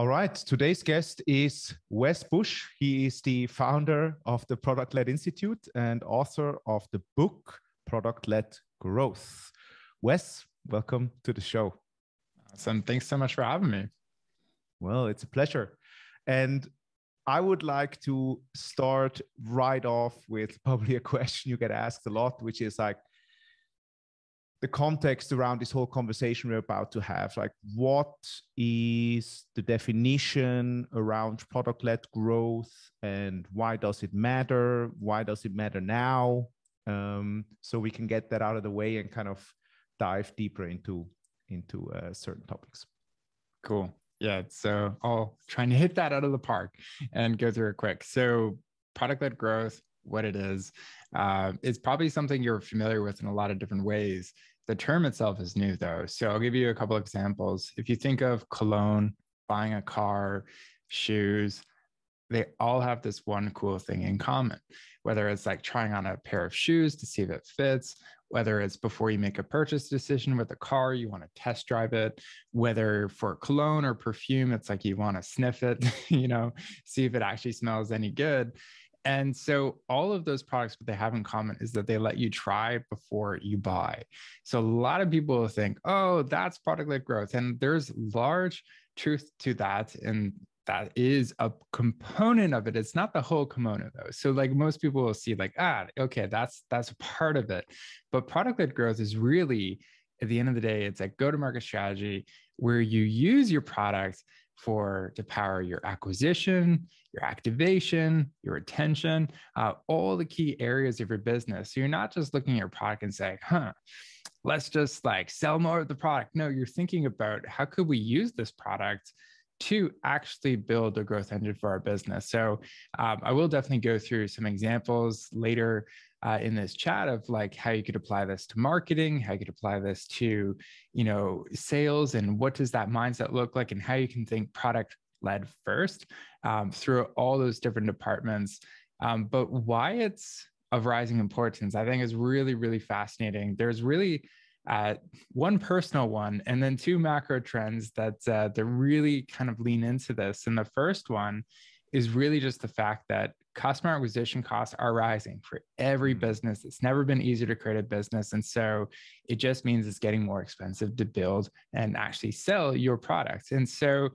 All right. Today's guest is Wes Bush. He is the founder of the Product Led Institute and author of the book Product Led Growth. Wes, welcome to the show. Awesome. Thanks so much for having me. Well, it's a pleasure. And I would like to start right off with probably a question you get asked a lot, which is like, the context around this whole conversation we're about to have like what is the definition around product led growth and why does it matter? Why does it matter now? Um, so we can get that out of the way and kind of dive deeper into into uh, certain topics. Cool. Yeah so i'll try to hit that out of the park and go through it quick. So product led growth what it is. Uh, it's probably something you're familiar with in a lot of different ways. The term itself is new though. So I'll give you a couple examples. If you think of cologne, buying a car, shoes, they all have this one cool thing in common, whether it's like trying on a pair of shoes to see if it fits, whether it's before you make a purchase decision with a car, you want to test drive it, whether for cologne or perfume, it's like you want to sniff it, you know, see if it actually smells any good. And so all of those products, what they have in common is that they let you try before you buy. So a lot of people think, oh, that's product led growth. And there's large truth to that. And that is a component of it. It's not the whole kimono though. So like most people will see like, ah, okay, that's that's part of it. But product led growth is really at the end of the day, it's a go-to-market strategy where you use your product for to power your acquisition, your activation, your attention, uh, all the key areas of your business. So you're not just looking at your product and saying, huh, let's just like sell more of the product. No, you're thinking about how could we use this product to actually build a growth engine for our business. So um, I will definitely go through some examples later uh, in this chat of like how you could apply this to marketing, how you could apply this to, you know, sales, and what does that mindset look like, and how you can think product led first um, through all those different departments. Um, but why it's of rising importance, I think, is really, really fascinating. There's really uh, one personal one, and then two macro trends that uh, that really kind of lean into this. And the first one is really just the fact that customer acquisition costs are rising for every mm. business. It's never been easier to create a business. And so it just means it's getting more expensive to build and actually sell your products. And so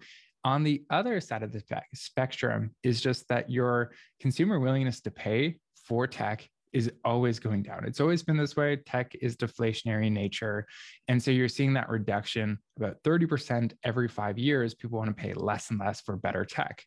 on the other side of the spectrum is just that your consumer willingness to pay for tech is always going down. It's always been this way. Tech is deflationary in nature. And so you're seeing that reduction about 30% every five years. People want to pay less and less for better tech.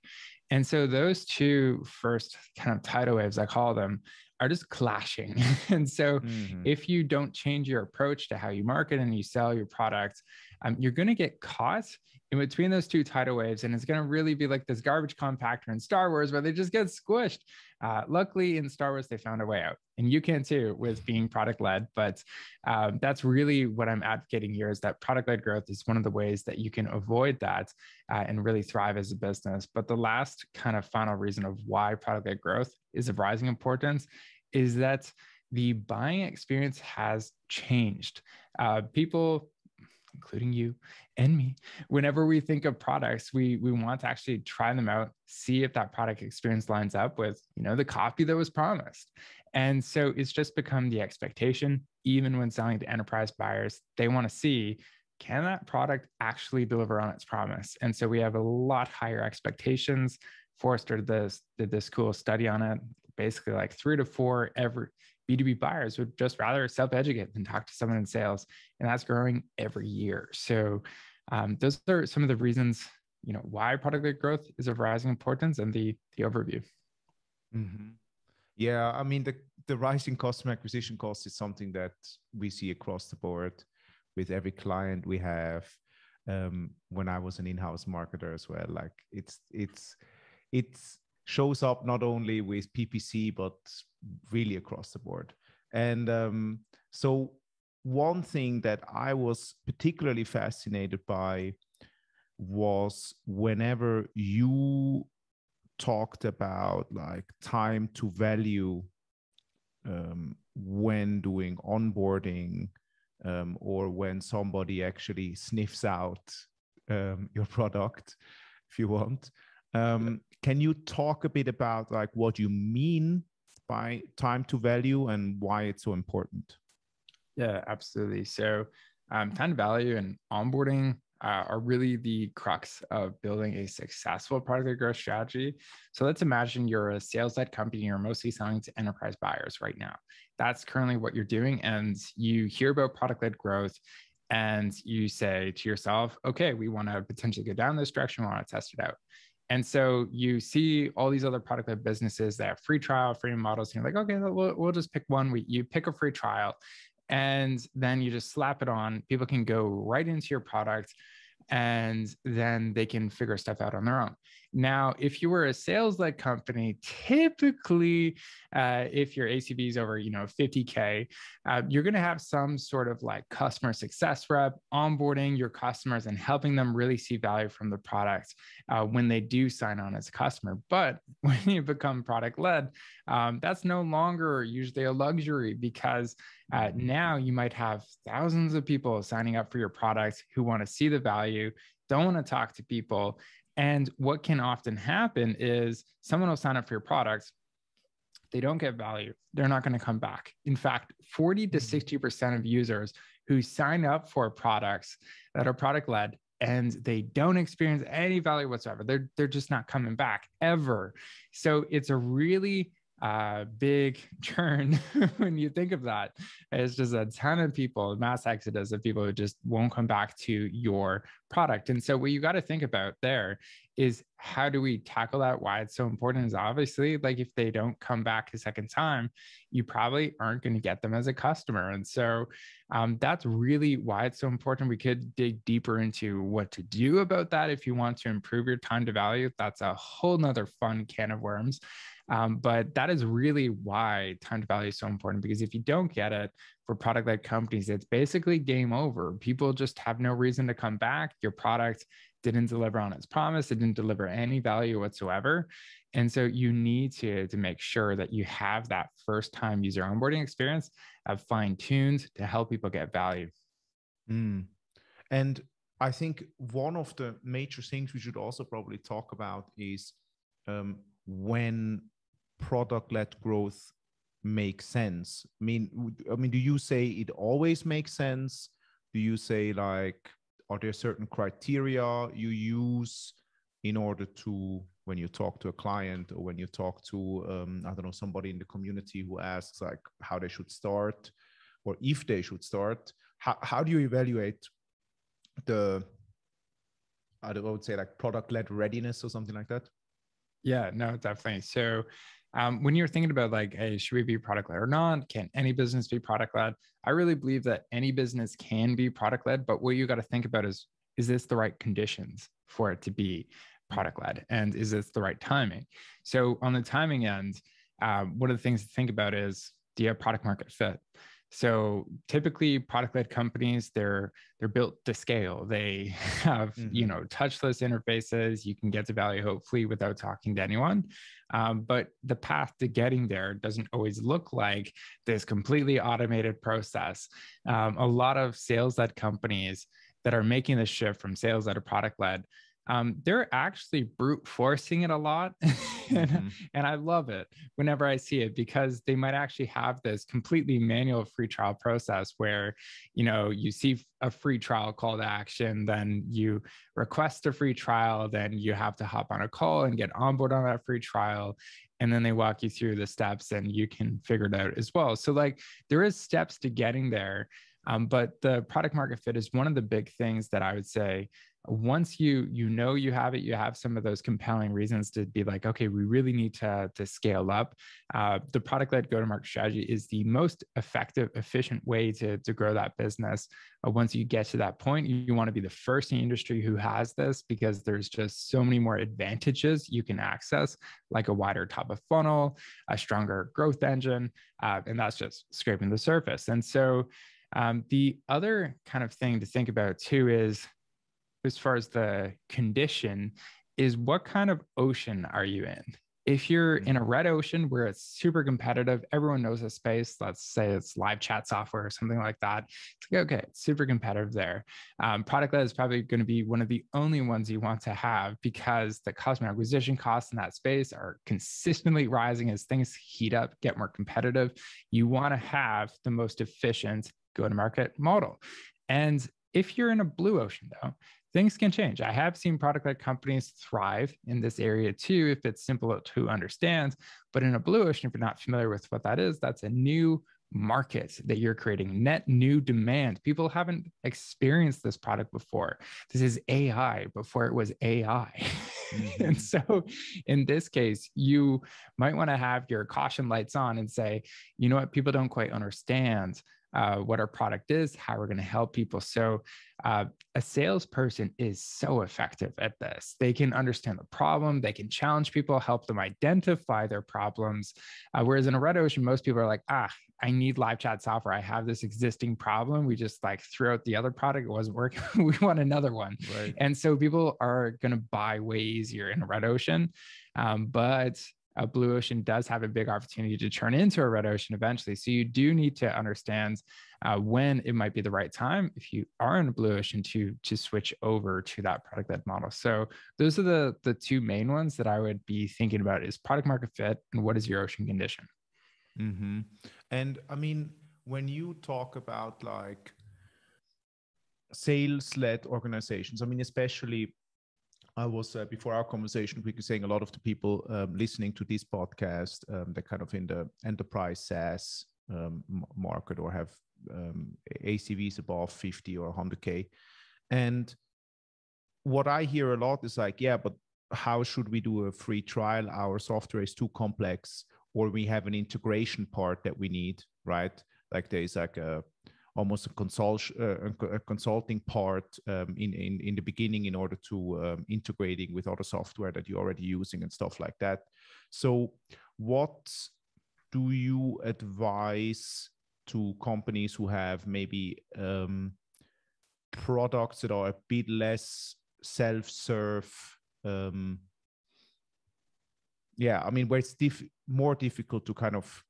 And so those two first kind of tidal waves, I call them, are just clashing. and so mm-hmm. if you don't change your approach to how you market and you sell your product, um, you're going to get caught in between those two tidal waves. And it's going to really be like this garbage compactor in Star Wars where they just get squished. Uh, luckily, in Star Wars, they found a way out. And you can too with being product led. But um, that's really what I'm advocating here is that product led growth is one of the ways that you can avoid that uh, and really thrive as a business. But the last kind of final reason of why product led growth is of rising importance is that the buying experience has changed. Uh, people including you and me, whenever we think of products, we we want to actually try them out, see if that product experience lines up with, you know, the copy that was promised. And so it's just become the expectation, even when selling to enterprise buyers, they want to see can that product actually deliver on its promise? And so we have a lot higher expectations. Forrester did this, did this cool study on it, basically like three to four every B2B buyers would just rather self educate than talk to someone in sales. And that's growing every year. So, um, those are some of the reasons you know why product led growth is of rising importance and the the overview mm-hmm. yeah i mean the the rising customer acquisition cost is something that we see across the board with every client we have um, when i was an in-house marketer as well like it's it's it's shows up not only with ppc but really across the board. And um, so, one thing that I was particularly fascinated by was whenever you talked about like time to value um, when doing onboarding um, or when somebody actually sniffs out um, your product if you want. Um, can you talk a bit about like what you mean by time to value and why it's so important? Yeah, absolutely. So, um, time to value and onboarding uh, are really the crux of building a successful product led growth strategy. So let's imagine you're a sales led company, you're mostly selling to enterprise buyers right now. That's currently what you're doing. And you hear about product led growth and you say to yourself, okay, we want to potentially go down this direction, we want to test it out. And so you see all these other product led businesses that have free trial, free models, and you're like, okay, we'll, we'll just pick one. We, you pick a free trial and then you just slap it on. People can go right into your product and then they can figure stuff out on their own. Now, if you were a sales led company, typically, uh, if your ACV is over, you know, 50K, uh, you're going to have some sort of like customer success rep onboarding your customers and helping them really see value from the product uh, when they do sign on as a customer. But when you become product led, um, that's no longer usually a luxury because uh, now you might have thousands of people signing up for your product who want to see the value, don't want to talk to people, and what can often happen is someone will sign up for your products, they don't get value, they're not going to come back. In fact, 40 to 60% mm-hmm. of users who sign up for products that are product led and they don't experience any value whatsoever, they're, they're just not coming back ever. So it's a really uh, big churn when you think of that. It's just a ton of people, mass exodus of people who just won't come back to your product. And so, what you got to think about there is how do we tackle that? Why it's so important is obviously like if they don't come back a second time, you probably aren't going to get them as a customer. And so, um, that's really why it's so important. We could dig deeper into what to do about that if you want to improve your time to value. That's a whole nother fun can of worms. Um, but that is really why time to value is so important because if you don't get it for product led companies, it's basically game over. People just have no reason to come back. Your product didn't deliver on its promise, it didn't deliver any value whatsoever. And so you need to, to make sure that you have that first time user onboarding experience of fine tuned to help people get value. Mm. And I think one of the major things we should also probably talk about is um, when product led growth make sense? I mean, I mean, do you say it always makes sense? Do you say like, are there certain criteria you use in order to when you talk to a client or when you talk to um, I don't know somebody in the community who asks like how they should start or if they should start? How how do you evaluate the I would say like product led readiness or something like that? Yeah, no, definitely. So um, when you're thinking about like, hey, should we be product led or not? Can any business be product led? I really believe that any business can be product led, but what you got to think about is, is this the right conditions for it to be product led? And is this the right timing? So on the timing end, um, one of the things to think about is, do you have product market fit? So typically product-led companies, they're they're built to scale. They have, mm-hmm. you know, touchless interfaces. You can get to value hopefully without talking to anyone. Um, but the path to getting there doesn't always look like this completely automated process. Um, a lot of sales-led companies that are making the shift from sales-led to product-led um, they're actually brute forcing it a lot. and, mm-hmm. and I love it whenever I see it because they might actually have this completely manual free trial process where, you know, you see a free trial call to action, then you request a free trial, then you have to hop on a call and get on board on that free trial. And then they walk you through the steps and you can figure it out as well. So, like, there is steps to getting there. Um, but the product market fit is one of the big things that I would say once you you know you have it you have some of those compelling reasons to be like okay we really need to to scale up uh, the product led go to market strategy is the most effective efficient way to to grow that business. Uh, once you get to that point you, you want to be the first in the industry who has this because there's just so many more advantages you can access like a wider top of funnel a stronger growth engine uh, and that's just scraping the surface. And so um, the other kind of thing to think about too is as far as the condition is what kind of ocean are you in If you're in a mm-hmm. red ocean where it's super competitive, everyone knows the space. Let's say it's live chat software or something like that. It's like, okay, it's super competitive there. Um, product led is probably going to be one of the only ones you want to have because the customer acquisition costs in that space are consistently rising as things heat up, get more competitive. You want to have the most efficient go to market model. And if you're in a blue ocean, though, things can change. I have seen product led companies thrive in this area too, if it's simple to understand. But in a blue ocean, if you're not familiar with what that is, that's a new market that you're creating, net new demand. People haven't experienced this product before. This is AI before it was AI. Mm-hmm. and so in this case, you might want to have your caution lights on and say, you know what, people don't quite understand uh, what our product is, how we're going to help people. So, uh, a salesperson is so effective at this. They can understand the problem, they can challenge people, help them identify their problems. Uh, whereas in a red ocean, most people are like, ah, I need live chat software. I have this existing problem. We just like threw out the other product. It wasn't working. we want another one. Right. And so people are going to buy way easier in a red ocean. Um, but a blue ocean does have a big opportunity to turn into a red ocean eventually. So you do need to understand uh, when it might be the right time if you are in a blue ocean to to switch over to that product led model. So those are the the two main ones that I would be thinking about is product market fit and what is your ocean condition. Mm-hmm. And I mean, when you talk about like sales led organizations, I mean, especially I was uh, before our conversation, were saying a lot of the people um, listening to this podcast, um, they're kind of in the enterprise SaaS um, market or have um, ACVs above 50 or 100k. And what I hear a lot is like, yeah, but how should we do a free trial? Our software is too complex, or we have an integration part that we need, right? Like there's like a almost a, consult, uh, a consulting part um, in, in, in the beginning in order to um, integrating with other software that you're already using and stuff like that. So what do you advise to companies who have maybe um, products that are a bit less self-serve um, yeah i mean where it's diff- more difficult to kind of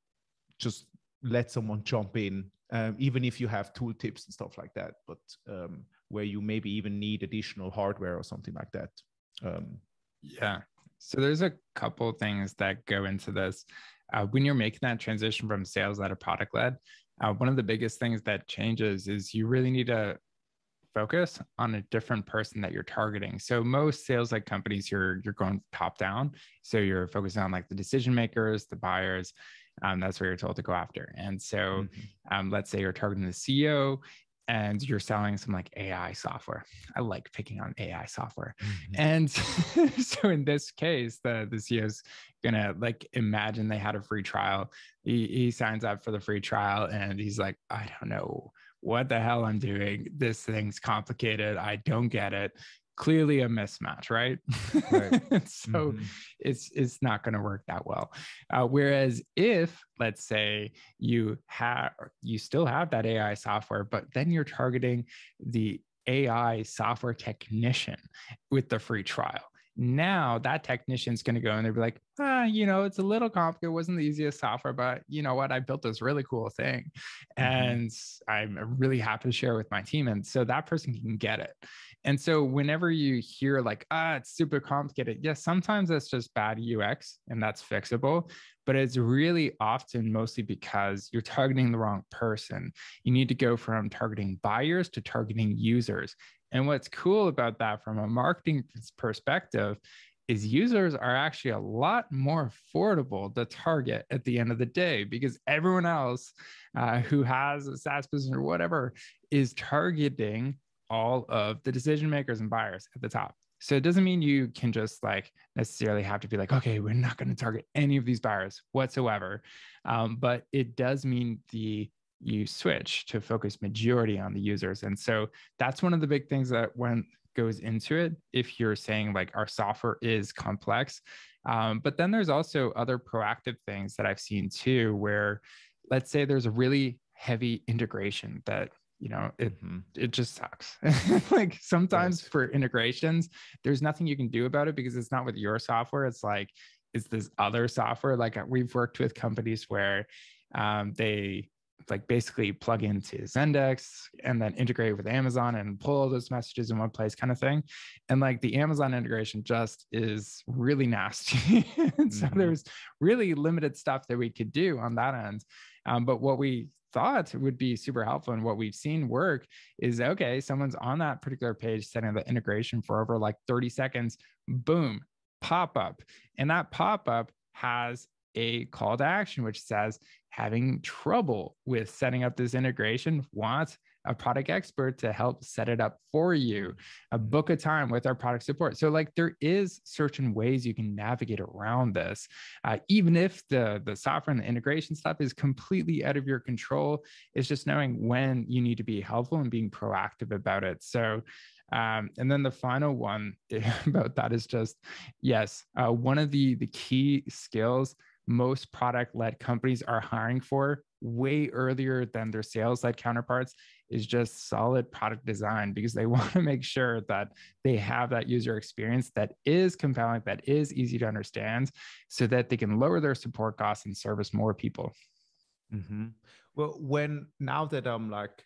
just let someone jump in um, even if you have tool tips and stuff like that, but um, where you maybe even need additional hardware or something like that. Um, yeah. So there's a couple things that go into this. Uh, when you're making that transition from sales led to product led, uh, one of the biggest things that changes is you really need to focus on a different person that you're targeting. So most sales like companies, you're you're going top down. So you're focusing on like the decision makers, the buyers, um, that's what you're told to go after. And so, mm-hmm. um, let's say you're targeting the CEO and you're selling some like AI software. I like picking on AI software. Mm-hmm. And so in this case, the, the CEO is gonna like imagine they had a free trial. He, he signs up for the free trial and he's like, I don't know what the hell I'm doing. This thing's complicated. I don't get it clearly a mismatch, right? right. so mm-hmm. it's it's not going to work that well. Uh, whereas if let's say you have you still have that AI software, but then you're targeting the AI software technician with the free trial. Now that technician's going to go and they'll be like, ah, you know, it's a little complicated. It wasn't the easiest software, but you know what? I built this really cool thing, mm-hmm. and I'm really happy to share with my team. And so that person can get it. And so whenever you hear like, ah, it's super complicated, yes, sometimes that's just bad UX and that's fixable, but it's really often mostly because you're targeting the wrong person. You need to go from targeting buyers to targeting users. And what's cool about that from a marketing perspective is users are actually a lot more affordable to target at the end of the day because everyone else uh, who has a SaaS business or whatever is targeting all of the decision makers and buyers at the top. So it doesn't mean you can just like necessarily have to be like, okay, we're not going to target any of these buyers whatsoever. Um, but it does mean the you switch to focus majority on the users. And so that's one of the big things that when goes into it, if you're saying like our software is complex. Um, but then there's also other proactive things that I've seen too, where let's say there's a really heavy integration that you know it mm-hmm. it just sucks like sometimes right. for integrations there's nothing you can do about it because it's not with your software it's like it's this other software. Like we've worked with companies where um, they like basically plug into Zendesk and then integrate with Amazon and pull all those messages in one place kind of thing. And like the Amazon integration just is really nasty. mm-hmm. So there's really limited stuff that we could do on that end. Um, but what we thought would be super helpful and what we've seen work is okay, someone's on that particular page setting the integration for over like 30 seconds, boom, pop up. And that pop up has a call to action which says having trouble with setting up this integration wants a product expert to help set it up for you a mm-hmm. book a time with our product support. So like there is certain ways you can navigate around this uh, even if the the software and the integration stuff is completely out of your control. It's just knowing when you need to be helpful and being proactive about it. So um, and then the final one about that is just yes uh, one of the the key skills most product led companies are hiring for way earlier than their sales led counterparts is just solid product design because they want to make sure that they have that user experience that is compelling, that is easy to understand, so that they can lower their support costs and service more people. Mm-hmm. Well, when now that I'm like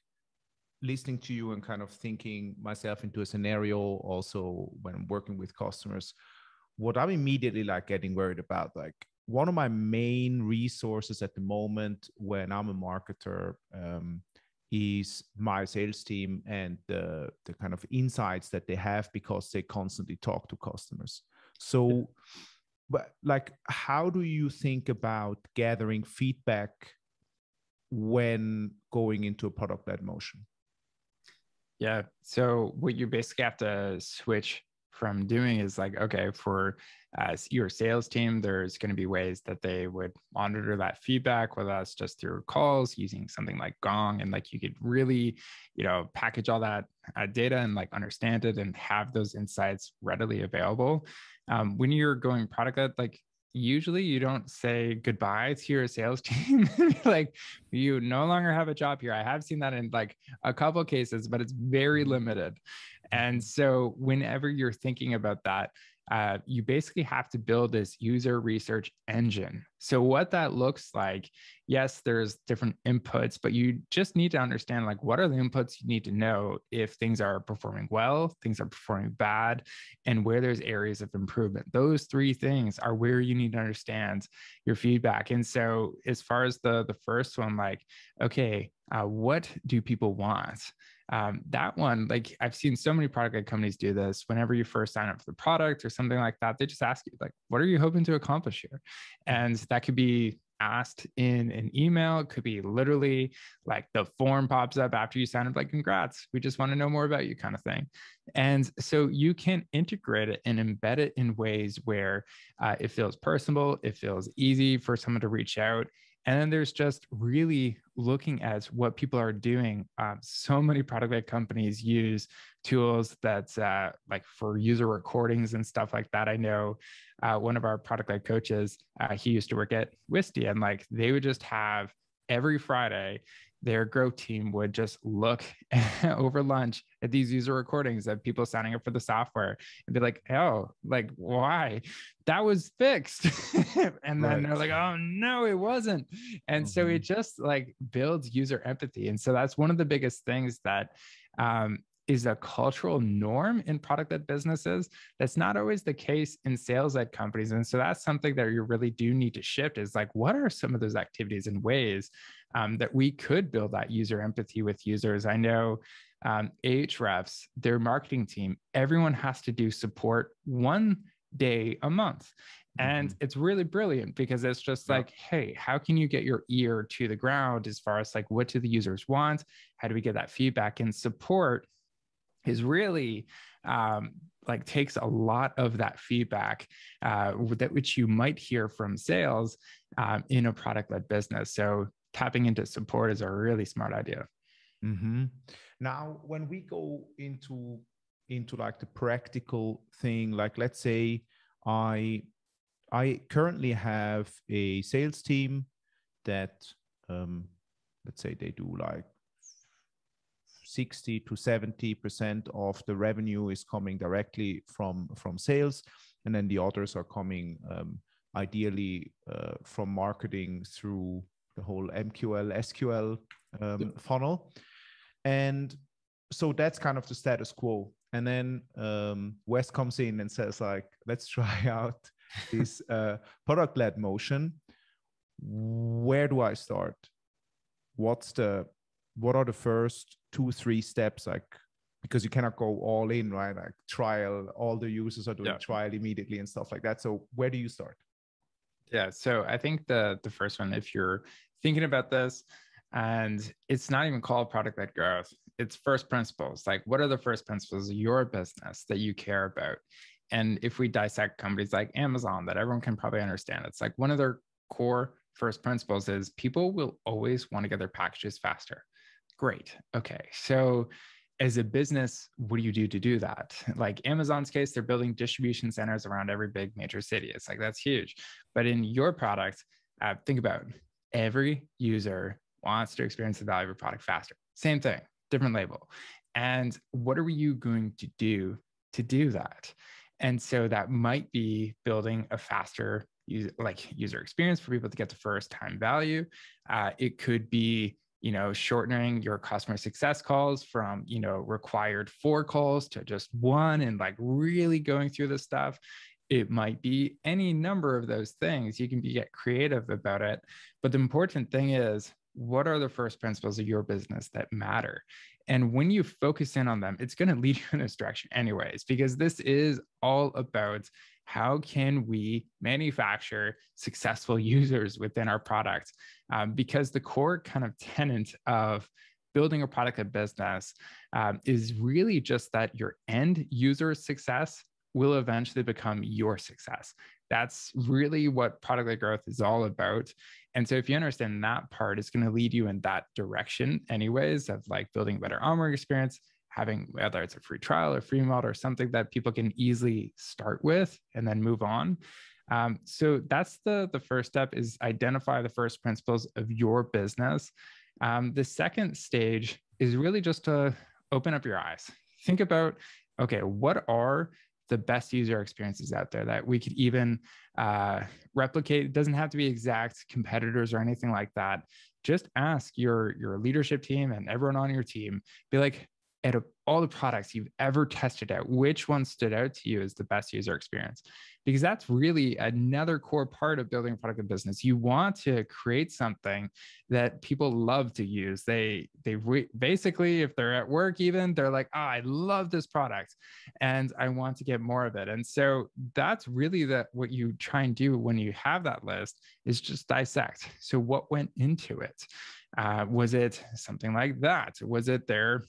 listening to you and kind of thinking myself into a scenario, also when I'm working with customers, what I'm immediately like getting worried about, like one of my main resources at the moment when I'm a marketer um, is my sales team and the, the kind of insights that they have because they constantly talk to customers. So, but like, how do you think about gathering feedback when going into a product led motion? Yeah. So, what you basically have to switch from doing is like, okay, for as your sales team, there's going to be ways that they would monitor that feedback, whether that's just through calls using something like Gong, and like you could really, you know, package all that uh, data and like understand it and have those insights readily available. Um, when you're going product led, like usually you don't say goodbye to your sales team like you no longer have a job here i have seen that in like a couple cases but it's very mm-hmm. limited and so whenever you're thinking about that uh, you basically have to build this user research engine. So what that looks like, yes, there's different inputs, but you just need to understand like what are the inputs you need to know if things are performing well, things are performing bad, and where there's areas of improvement. Those three things are where you need to understand your feedback. And so as far as the the first one, like, okay, uh, what do people want? Um, that one like i've seen so many product companies do this. Whenever you first sign up for the product or something like that they just ask you like what are you hoping to accomplish here? And that could be asked in an email. It could be literally like the form pops up after you sign up like congrats we just want to know more about you kind of thing. And so you can integrate it and embed it in ways where uh, it feels personable it feels easy for someone to reach out and then there's just really looking at what people are doing. Um, so many product led companies use tools that's uh, like for user recordings and stuff like that. I know uh, one of our product led coaches, uh, he used to work at Wistia, and like they would just have every Friday their growth team would just look over lunch at these user recordings of people signing up for the software and be like, oh, like, why? That was fixed. and then right. they're like, oh, no, it wasn't. And mm-hmm. so it just like builds user empathy. And so that's one of the biggest things that um, is a cultural norm in product led businesses. That's not always the case in sales led companies. And so that's something that you really do need to shift is like, what are some of those activities and ways um, that we could build that user empathy with users? I know um, Ahrefs, their marketing team, everyone has to do support one day a month. And mm-hmm. it's really brilliant because it's just yeah. like, hey, how can you get your ear to the ground as far as like what do the users want? How do we get that feedback and support? is really um, like takes a lot of that feedback uh, that which you might hear from sales um, in a product led business. So tapping into support is a really smart idea. Mm-hmm. Now, when we go into into like the practical thing, like let's say I I currently have a sales team that um, let's say they do like 60 to 70 percent of the revenue is coming directly from from sales and then the others are coming um, ideally uh, from marketing through the whole MQL, SQL um, funnel. And so that's kind of the status quo. And then um, Wes comes in and says, like, let's try out this uh, product led motion. Where do I start? What's the what are the first two, three steps? Like, because you cannot go all in, right? Like trial, all the users are doing yeah. trial immediately and stuff like that. So where do you start? Yeah. So I think the the first one, if you're thinking about this, and it's not even called product led growth, it's first principles. Like, what are the first principles of your business that you care about? And if we dissect companies like Amazon that everyone can probably understand, it's like one of their core first principles is people will always want to get their packages faster. Great. Okay. So as a business, what do you do to do that? Like Amazon's case, they're building distribution centers around every big major city. It's like that's huge. But in your product, uh, think about every user wants to experience the value of a product faster. Same thing, different label. And what are you going to do to do that? And so that might be building a faster user, like user experience for people to get the first time value. Uh, it could be you know shortening your customer success calls from you know required four calls to just one and like really going through the stuff it might be any number of those things. You can be get creative about it. But the important thing is what are the first principles of your business that matter? And when you focus in on them it's going to lead you in this direction anyways because this is all about how can we manufacture successful users within our product? Um, because the core kind of tenant of building a product of business um, is really just that your end user success will eventually become your success. That's really what product led growth is all about. And so if you understand that part, it's going to lead you in that direction, anyways, of like building a better onboarding experience, having whether it's a free trial or free model or something that people can easily start with and then move on. Um, so that's the the first step is identify the first principles of your business. Um, the second stage is really just to open up your eyes. Think about okay, what are the best user experiences out there that we could even uh, replicate. It doesn't have to be exact competitors or anything like that. Just ask your your leadership team and everyone on your team. Be like, out of all the products you've ever tested out, which one stood out to you as the best user experience? Because that's really another core part of building a product of business. You want to create something that people love to use. They they re- basically, if they're at work, even they're like, oh, I love this product, and I want to get more of it. And so that's really that what you try and do when you have that list is just dissect. So what went into it? Uh, was it something like that? Was it their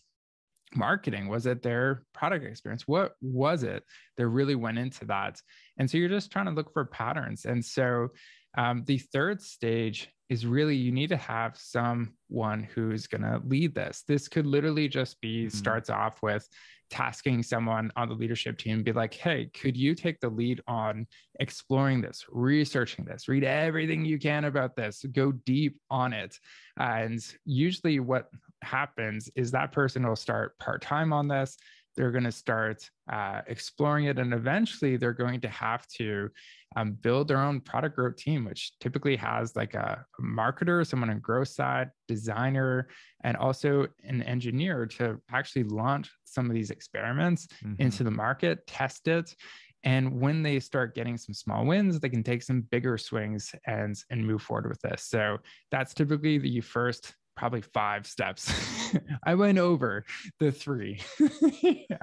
marketing? Was it their product experience? What was it that really went into that? And so you're just trying to look for patterns. And so um, the third stage is really you need to have someone who's going to lead this. This could literally just be mm-hmm. starts off with tasking someone on the leadership team be like, hey, could you take the lead on exploring this, researching this, read everything you can about this, go deep on it. and usually, what happens is that person will start part time on this. They're going to start uh, exploring it, and eventually they're going to have to um, build their own product growth team, which typically has like a, marketer, someone on growth side, designer, and also an engineer to actually launch some of these experiments mm-hmm. into the market, test it, and when they start getting some small wins, they can take some bigger swings and and move forward with this. So that's typically the first probably five steps. I went over the three. yeah.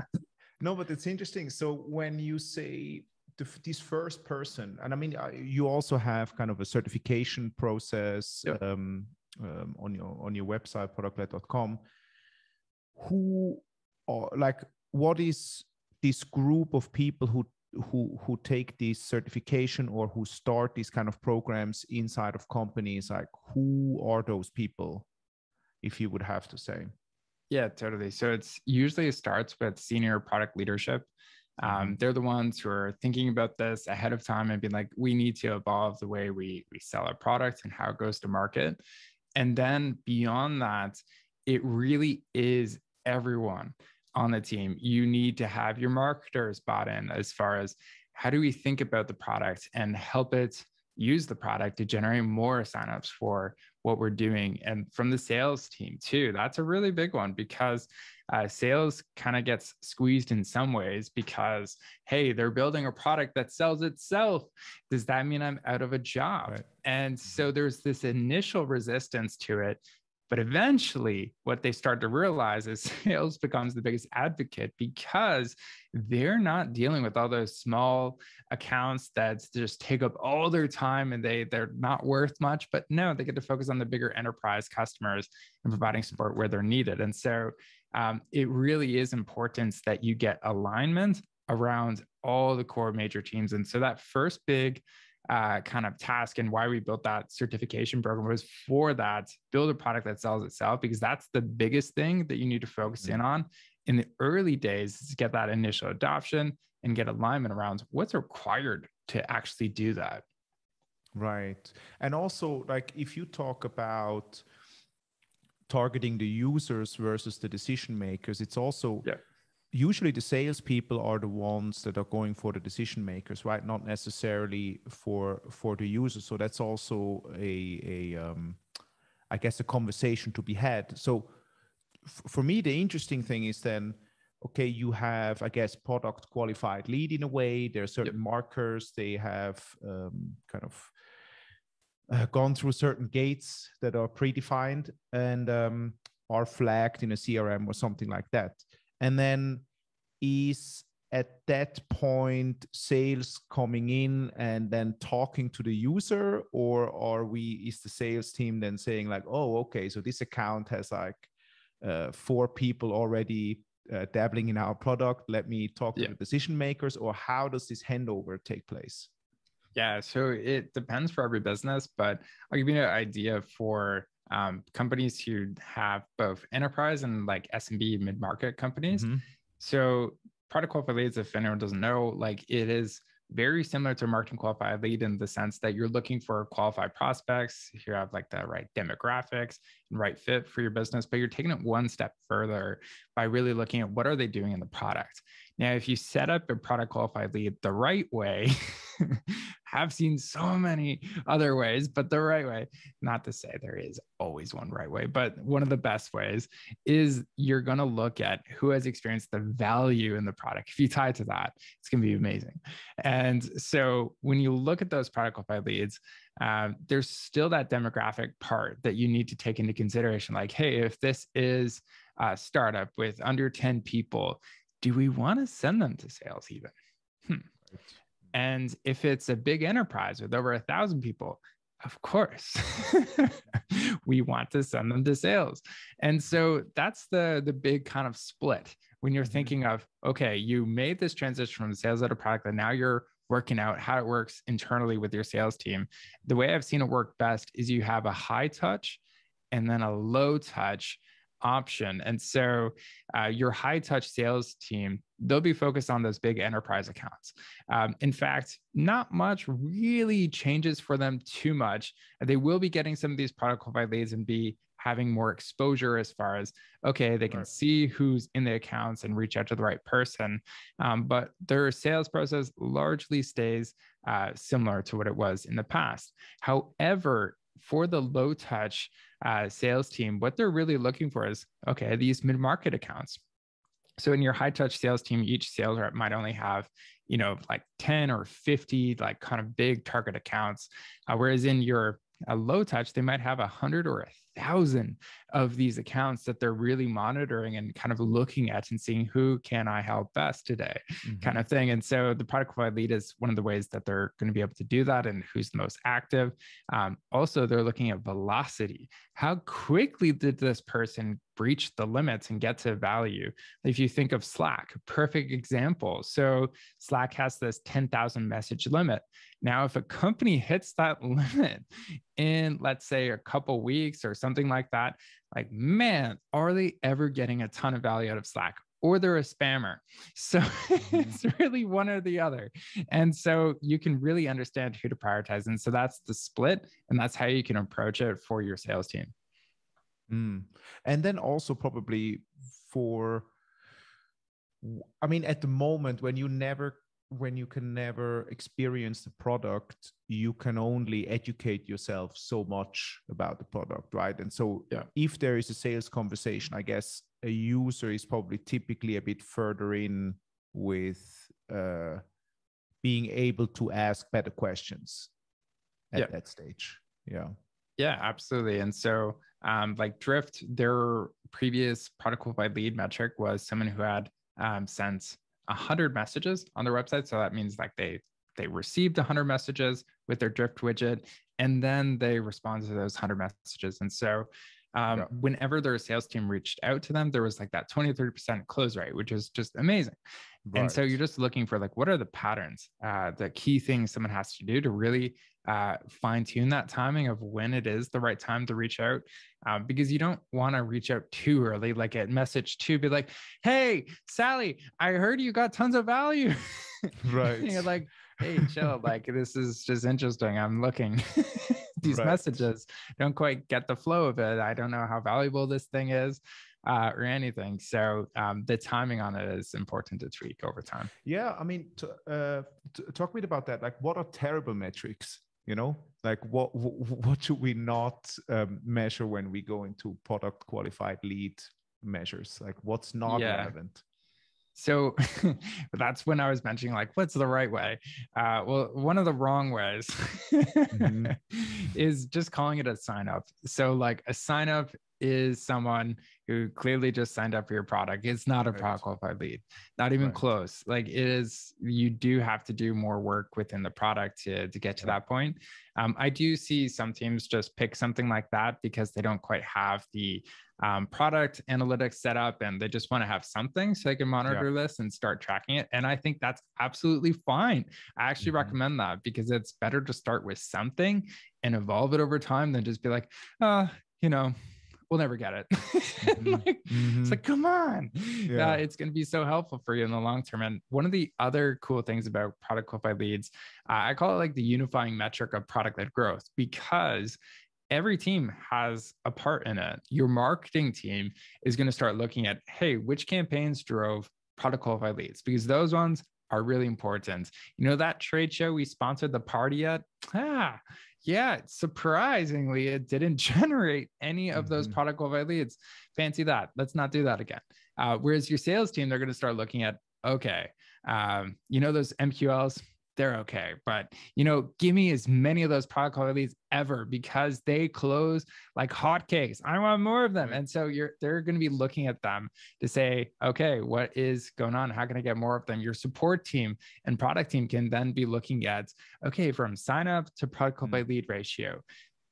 No, but it's interesting. So when you say the, this first person, and I mean, uh, you also have kind of a certification process yep. um, um, on your on your website productled.com. Who are like what is this group of people who who who take this certification or who start these kind of programs inside of companies like who are those people if you would have to say? Yeah, totally. So it's usually it starts with senior product leadership. Um, mm-hmm. they're the ones who are thinking about this ahead of time and being like, we need to evolve the way we we sell our product and how it goes to market. And then beyond that, it really is everyone on the team. You need to have your marketers bought in as far as how do we think about the product and help it use the product to generate more signups for what we're doing and from the sales team too that's a really big one because uh, sales kind of gets squeezed in some ways because hey they're building a product that sells itself does that mean i'm out of a job right. and mm-hmm. so there's this initial resistance to it but eventually, what they start to realize is sales becomes the biggest advocate because they're not dealing with all those small accounts that just take up all their time and they they're not worth much. But no, they get to focus on the bigger enterprise customers and providing support where they're needed. And so um, it really is important that you get alignment around all the core major teams. And so that first big uh, kind of task and why we built that certification program was for that build a product that sells itself because that's the biggest thing that you need to focus mm-hmm. in on in the early days is get that initial adoption and get alignment around what's required to actually do that. Right. And also like if you talk about targeting the users versus the decision makers it's also yeah usually the salespeople are the ones that are going for the decision makers, right? Not necessarily for for the users. So that's also a a um, I guess a conversation to be had. So f- for me, the interesting thing is then okay, you have I guess product qualified lead in a way. There are certain yep. markers. They have um, kind of uh, gone through certain gates that are predefined and um, are flagged in a CRM or something like that and then is at that point sales coming in and then talking to the user? Or are we is the sales team then saying like oh okay so this account has like uh, four people already uh, dabbling in our product. Let me talk yeah. to the decision makers. Or how does this handover take place? Yeah so it depends for every business but i'll give you an idea for um, companies who have both enterprise and like SMB mid market companies. Mm-hmm. So product qualified leads, if anyone doesn't know, like it is very similar to marketing qualified lead in the sense that you're looking for qualified prospects. You have like the right demographics and right fit for your business, but you're taking it one step further by really looking at what are they doing in the product. Now, if you set up a product qualified lead the right way, have seen so many other ways, but the right way, not to say there is always one right way, but one of the best ways is you're going to look at who has experienced the value in the product. If you tie to that, it's going to be amazing. And so when you look at those product qualified leads, uh, there's still that demographic part that you need to take into consideration. Like, hey, if this is a startup with under 10 people, do we want to send them to sales even? Hmm. And if it's a big enterprise with over a thousand people, of course, we want to send them to sales. And so that's the the big kind of split when you're mm-hmm. thinking of okay, you made this transition from sales at a product and now you're working out how it works internally with your sales team. The way I've seen it work best is you have a high touch and then a low touch option. And so uh, your high touch sales team, they'll be focused on those big enterprise accounts. Um, in fact, not much really changes for them too much. They will be getting some of these product qualified leads and be having more exposure as far as okay they can right. see who's in the accounts and reach out to the right person um, but their sales process largely stays uh, similar to what it was in the past however for the low touch uh, sales team, what they're really looking for is okay, these mid market accounts. So in your high touch sales team, each sales rep might only have, you know, like 10 or 50 like kind of big target accounts. Uh, whereas in your a low touch, they might have a hundred or thousand of these accounts that they're really monitoring and kind of looking at and seeing who can I help best today, mm-hmm. kind of thing. And so the product qualified lead is one of the ways that they're going to be able to do that and who's the most active. Um, also, they're looking at velocity. How quickly did this person breach the limits and get to value? If you think of Slack, perfect example. So Slack has this 10,000 message limit. Now, if a company hits that limit in, let's say, a couple weeks or something like that, like, man, are they ever getting a ton of value out of Slack? Or they're a spammer. So mm-hmm. it's really one or the other. And so you can really understand who to prioritize. And so that's the split. And that's how you can approach it for your sales team. Mm. And then also, probably for, I mean, at the moment when you never when you can never experience the product, you can only educate yourself so much about the product, right? And so, yeah. if there is a sales conversation, I guess a user is probably typically a bit further in with uh, being able to ask better questions at yeah. that stage. Yeah. Yeah, absolutely. And so, um, like Drift, their previous product qualified lead metric was someone who had um, sent 100 messages on their website. So that means like they they received 100 messages with their Drift widget, and then they responded to those 100 messages. And so um, yeah. whenever their sales team reached out to them, there was like that 20 30% close rate, which is just amazing. Right. And so you're just looking for like, what are the patterns, uh, the key things someone has to do to really uh, fine tune that timing of when it is the right time to reach out, um, because you don't want to reach out too early, like at message two, be like, "Hey, Sally, I heard you got tons of value." Right. you're like, "Hey, chill. like this is just interesting. I'm looking." These right. messages don't quite get the flow of it. I don't know how valuable this thing is uh, or anything. So um, the timing on it is important to tweak over time. Yeah, I mean, to, uh, to talk a bit about that. Like, what are terrible metrics? You know, like what what should we not um, measure when we go into product qualified lead measures? Like, what's not yeah. relevant? So that's when I was mentioning, like, what's the right way? Uh, well, one of the wrong ways mm-hmm. is just calling it a sign up. So, like, a sign up is someone who clearly just signed up for your product. It's not a right. product qualified lead, not even right. close. Like it is, you do have to do more work within the product to, to get to that point. Um, I do see some teams just pick something like that because they don't quite have the um, product analytics set up and they just want to have something so they can monitor yeah. this and start tracking it. And I think that's absolutely fine. I actually mm-hmm. recommend that because it's better to start with something and evolve it over time than just be like, uh, you know, we'll never get it. Mm-hmm. like, mm-hmm. It's like, come on. Yeah. Uh, it's going to be so helpful for you in the long term. And one of the other cool things about product qualified leads, uh, I call it like the unifying metric of product led growth because every team has a part in it. Your marketing team is going to start looking at, hey, which campaigns drove product qualified leads? Because those ones are really important. You know, that trade show we sponsored the party at? Ah, yeah, surprisingly, it didn't generate any of those mm-hmm. product qualified leads. Fancy that. Let's not do that again. Uh, whereas your sales team, they're going to start looking at, okay, um, you know, those MQLs, they're okay. But you know, give me as many of those product qualities ever because they close like hotcakes. I want more of them. And so you're they're going to be looking at them to say, okay, what is going on? How can I get more of them? Your support team and product team can then be looking at, okay, from sign up to product mm-hmm. by lead ratio,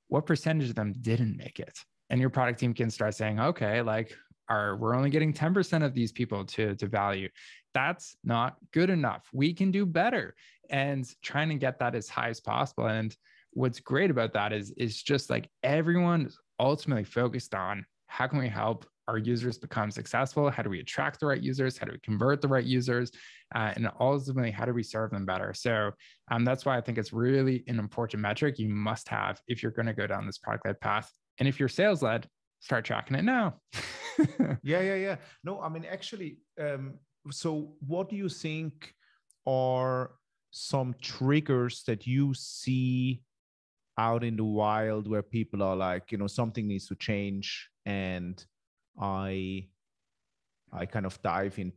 what percentage of them didn't make it? And your product team can start saying, okay, like are we're only getting 10% of these people to, to value that's not good enough. We can do better and trying to get that as high as possible. And what's great about that is, is just like everyone ultimately focused on how can we help our users become successful? How do we attract the right users? How do we convert the right users? Uh, and ultimately, how do we serve them better? So um, that's why I think it's really an important metric you must have if you're going to go down this product led path. And if you're sales led, start tracking it now. yeah, yeah, yeah. No, I mean, actually, um, so what do you think are some triggers that you see out in the wild where people are like you know something needs to change and i i kind of dive in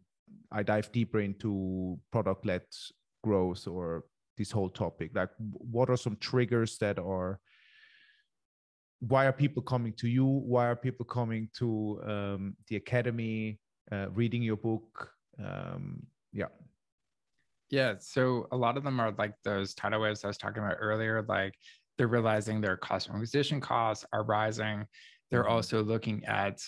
i dive deeper into product led growth or this whole topic like what are some triggers that are why are people coming to you? Why are people coming to um, the academy uh, reading your book? Um, yeah. Yeah so a lot of them are like those tidal waves i was talking about earlier like they're realizing their customer acquisition costs are rising. They're mm-hmm. also looking at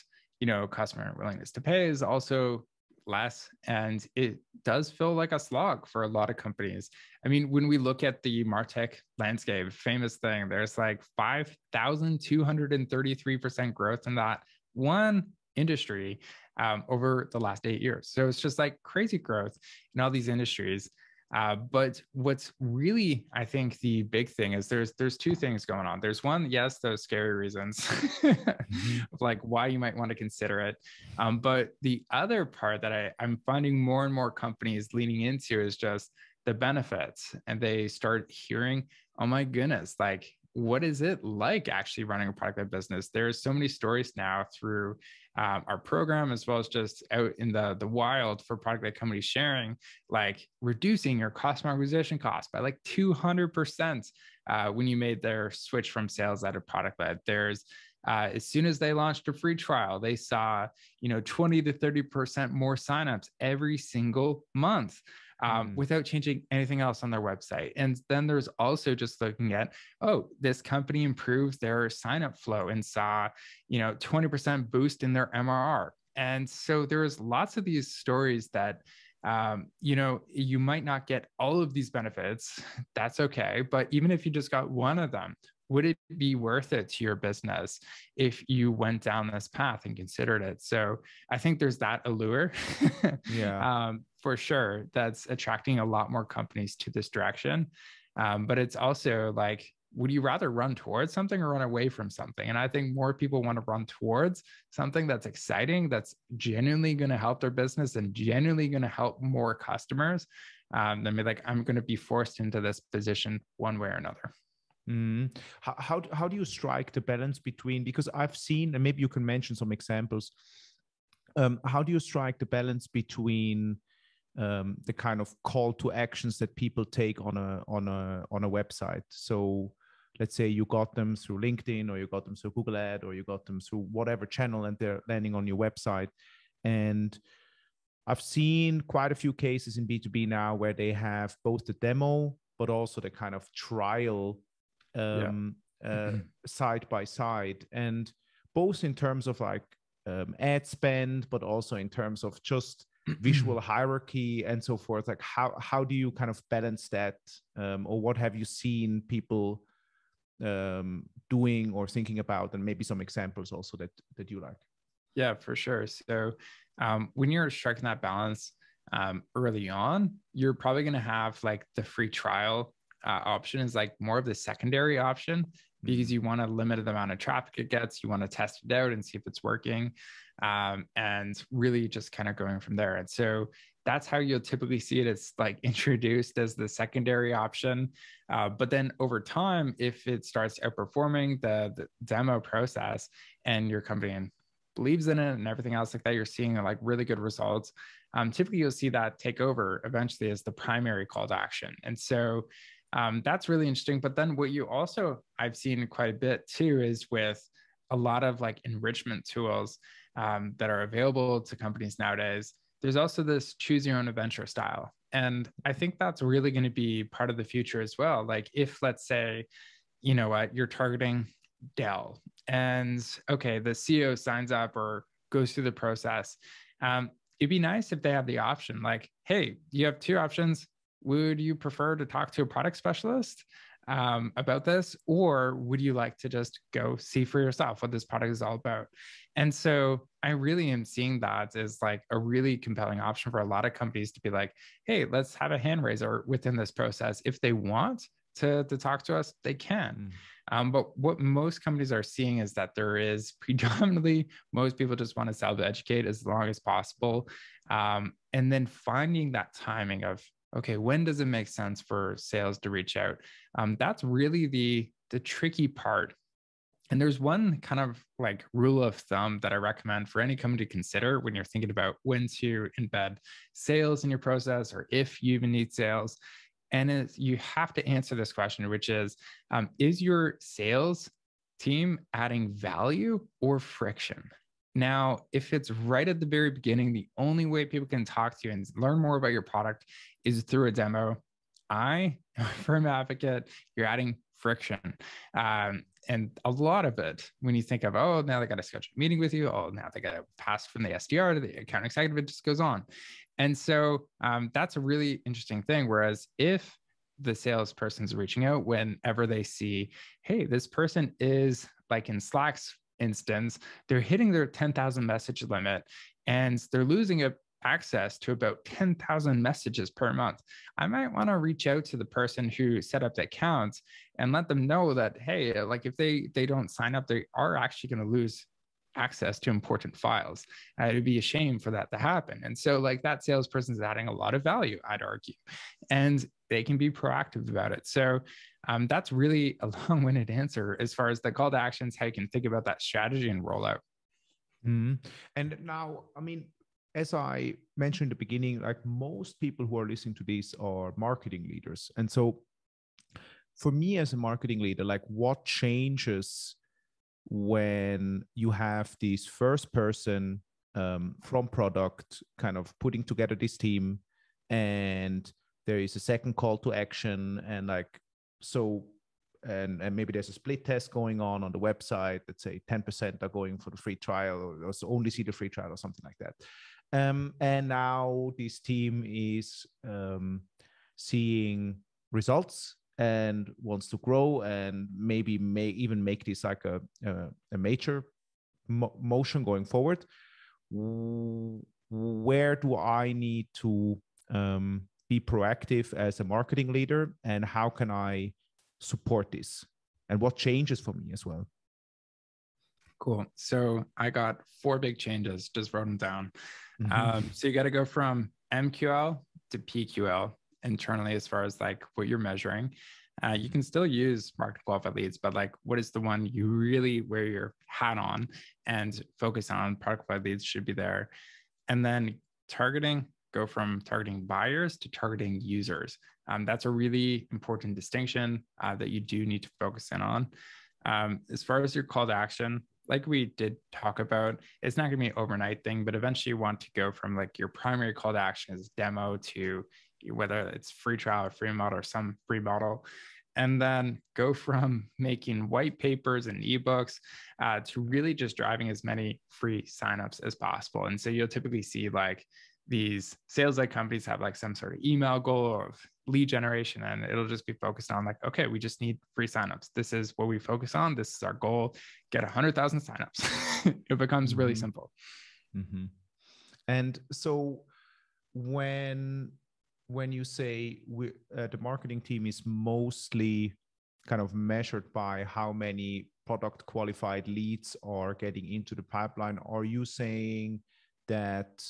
you know customer willingness to pay is also less and it does feel like a slog for a lot of companies i mean when we look at the martech landscape famous thing there's like 5233% growth in that one industry um, over the last eight years. So it's just like crazy growth in all these industries. Uh, but what's really, I think, the big thing is there's there's two things going on. There's one, yes, those scary reasons mm-hmm. of like why you might want to consider it. Um, but the other part that I, I'm finding more and more companies leaning into is just the benefits and they start hearing, oh my goodness, like what is it like actually running a product led business? There's so many stories now through um, our program as well as just out in the the wild for product led companies sharing, like reducing your cost acquisition cost by like 200% uh, when you made their switch from sales led to product led. There's uh, as soon as they launched a free trial, they saw you know 20 to 30 percent more signups every single month um, mm. without changing anything else on their website. And then there's also just looking at, oh, this company improves their sign up flow and saw, you know, 20% boost in their MRR. And so there's lots of these stories that um, you know, you might not get all of these benefits. That's okay. But even if you just got one of them, would it be worth it to your business if you went down this path and considered it? So I think there's that allure. yeah. Um, for sure. That's attracting a lot more companies to this direction. Um, but it's also like, would you rather run towards something or run away from something? And I think more people want to run towards something that's exciting, that's genuinely going to help their business and genuinely going to help more customers um, than be like, I'm going to be forced into this position one way or another. Mm. How, how how do you strike the balance between because I've seen and maybe you can mention some examples. Um, how do you strike the balance between um, the kind of call to actions that people take on a on a on a website? So let's say you got them through LinkedIn or you got them through Google Ad or you got them through whatever channel and they're landing on your website and I've seen quite a few cases in B2B now where they have both the demo but also the kind of trial um, yeah. uh, mm-hmm. side by side, and both in terms of like um, ad spend, but also in terms of just visual hierarchy and so forth. Like how how do you kind of balance that, um, or what have you seen people um, doing or thinking about, and maybe some examples also that that you like. Yeah, for sure. So um, when you're striking that balance um, early on, you're probably going to have like the free trial uh, option is like more of the secondary option because mm-hmm. you want to limit the amount of traffic it gets. You want to test it out and see if it's working, um, and really just kind of going from there. And so that's how you'll typically see it. It's like introduced as the secondary option, uh, but then over time, if it starts outperforming the, the demo process and your company believes in it and everything else like that, you're seeing like really good results. Um, typically, you'll see that take over eventually as the primary call to action. And so um, that's really interesting. But then what you also I've seen quite a bit too is with a lot of like enrichment tools um, that are available to companies nowadays. There's also this choose your own adventure style. And I think that's really going to be part of the future as well. Like if let's say, you know what, you're targeting Dell and okay, the CEO signs up or goes through the process. Um, it'd be nice if they have the option like, hey, you have two options would you prefer to talk to a product specialist um, about this or would you like to just go see for yourself what this product is all about and so i really am seeing that as like a really compelling option for a lot of companies to be like hey let's have a hand raiser within this process if they want to, to talk to us they can mm. Um, but what most companies are seeing is that there is predominantly most people just want to self educate as long as possible. Um, and then finding that timing of okay, when does it make sense for sales to reach out? Um, that's really the the tricky part. And there's one kind of like rule of thumb that I recommend for any company to consider when you're thinking about when to embed sales in your process or if you even need sales. And you have to answer this question, which is um, Is your sales team adding value or friction? Now, if it's right at the very beginning, the only way people can talk to you and learn more about your product is through a demo. I firm advocate, you're adding friction. Um, and a lot of it, when you think of, oh, now they got to schedule a meeting with you, oh, now they got to pass from the SDR to the account executive, it just goes on. And so um, that's a really interesting thing. Whereas if the salesperson's reaching out whenever they see, hey, this person is like in Slack's instance, they're hitting their 10,000 message limit and they're losing access to about 10,000 messages per month. I might want to reach out to the person who set up the accounts and let them know that, hey, like if they, they don't sign up, they are actually going to lose access to important files. Uh, it'd be a shame for that to happen. And so, like, that salesperson is adding a lot of value, I'd argue, and they can be proactive about it. So, um, that's really a long winded answer as far as the call to actions, how you can think about that strategy and rollout. Mm-hmm. And now, I mean, as I mentioned in the beginning, like most people who are listening to this are marketing leaders. And so, for me as a marketing leader, like what changes when you have this first person um, from product kind of putting together this team and there is a second call to action and like so and, and maybe there's a split test going on on the website let's say 10% are going for the free trial or, or only see the free trial or something like that. Um, and now this team is um, seeing results and wants to grow and maybe may even make this like a, a, a major mo- motion going forward where do i need to um, be proactive as a marketing leader and how can i support this? And what changes for me as well? Cool. So i got four big changes just wrote them down. Mm-hmm. um, so you got to go from mql to pql internally as far as like what you're measuring. Uh, you can still use market qualified leads, but like what is the one you really wear your hat on and focus on? Product qualified leads should be there. And then targeting, go from targeting buyers to targeting users. Um, that's a really important distinction uh, that you do need to focus in on. Um, as far as your call to action, like we did talk about, it's not going to be an overnight thing, but eventually you want to go from like your primary call to action is demo to whether it's free trial or free model or some free model and then go from making white papers and ebooks uh, to really just driving as many free signups as possible. And so you'll typically see like these sales led companies have like some sort of email goal of lead generation, and it'll just be focused on like, okay, we just need free signups. This is what we focus on. This is our goal. Get 100,000 signups. it becomes really mm-hmm. simple. Mm-hmm. And so when when you say we, uh, the marketing team is mostly kind of measured by how many product qualified leads are getting into the pipeline, are you saying that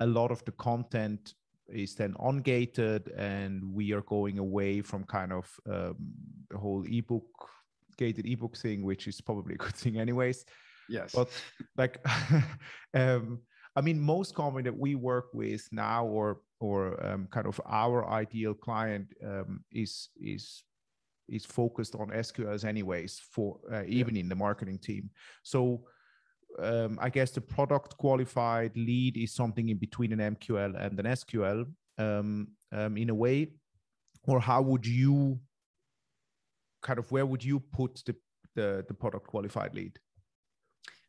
a lot of the content is then ungated and we are going away from kind of um, the whole ebook gated ebook thing, which is probably a good thing anyways. Yes. But like, um, I mean, most company that we work with now, or or um, kind of our ideal client um, is is is focused on SQLs anyways for uh, even yeah. in the marketing team. So um, I guess the product qualified lead is something in between an MQL and an SQL um, um, in a way, or how would you kind of where would you put the the, the product qualified lead?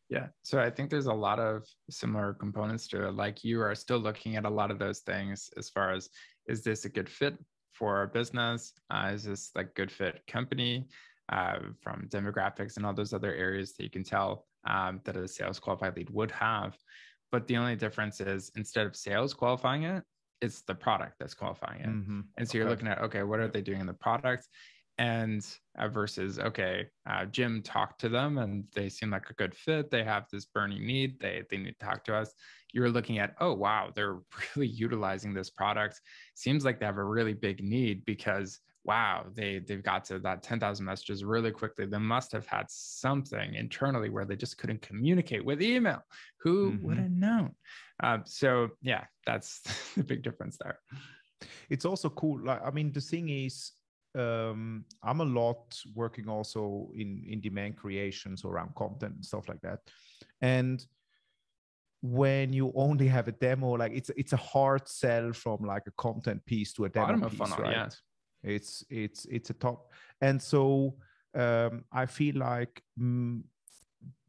Yeah. So I think there's a lot of similar components to it. Like you are still looking at a lot of those things as far as is this a good fit for our business? Uh, is this like good fit company uh, from demographics and all those other areas that you can tell um, that a sales qualified lead would have? But the only difference is instead of sales qualifying it, it's the product that's qualifying it. Mm-hmm. And so okay. you're looking at, okay, what are they doing in the product? And uh, versus okay uh, jim talked to them and they seem like a good fit. They have this burning need. They, they need to talk to us. You're looking at oh wow they're really utilizing this product. Seems like they have a really big need because wow they they've got to that 10,000 messages really quickly. They must have had something internally where they just couldn't communicate with email. Who mm-hmm. would have known? Um, so yeah that's the big difference there. It's also cool like i mean the thing is um, I'm a lot working also in in demand creations around content and stuff like that. And when you only have a demo, like it's it's a hard sell from like a content piece to a demo Bottom piece, funnel, right? Yeah. It's it's it's a top, and so um, I feel like mm,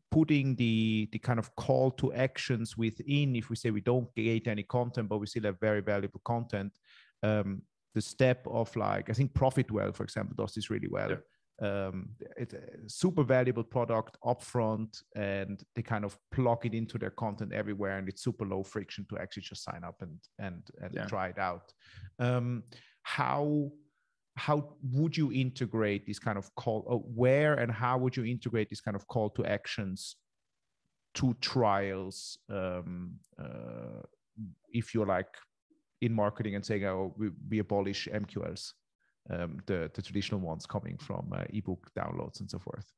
putting the the kind of call to actions within. If we say we don't create any content, but we still have very valuable content, um, the step of like I think Profitwell, for example, does this really well. Yeah. Um, it's a super valuable product upfront, and they kind of plug it into their content everywhere, and it's super low friction to actually just sign up and and and yeah. try it out. Um, how how would you integrate this kind of call? Uh, where and how would you integrate this kind of call to actions to trials um, uh, if you're like in marketing and saying, "Oh, we, we abolish MQLs," um, the the traditional ones coming from uh, ebook downloads and so forth.